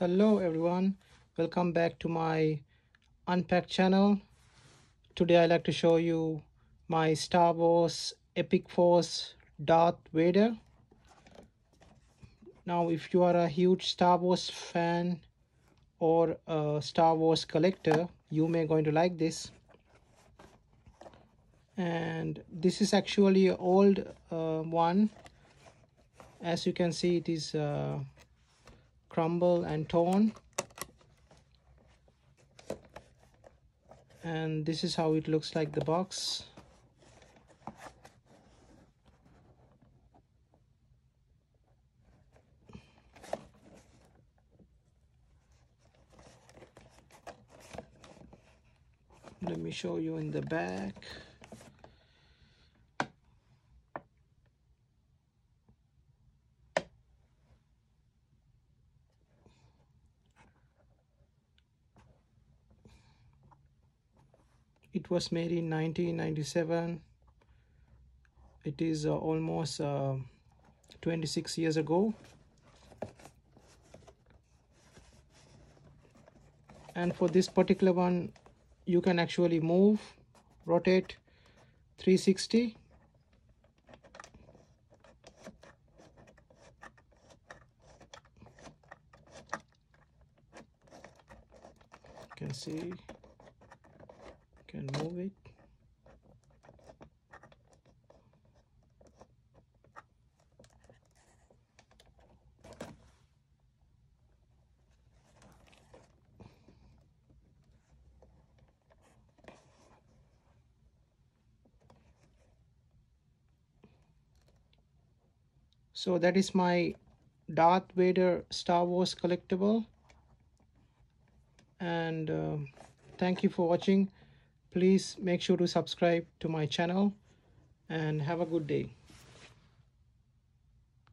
hello everyone. Welcome back to my unpacked channel. Today i like to show you my star wars epic force darth vader. Now if you are a huge star wars fan or a star wars collector you may going to like this. And this is actually an old uh, one. As you can see it is uh, crumble and torn. And this is how it looks like the box. Let me show you in the back it was made in 1997 it is uh, almost uh, 26 years ago. And for this particular one you can actually move rotate 360 you can see can move it. So that is my Darth Vader Star Wars collectible. And uh, thank you for watching please make sure to subscribe to my channel and have a good day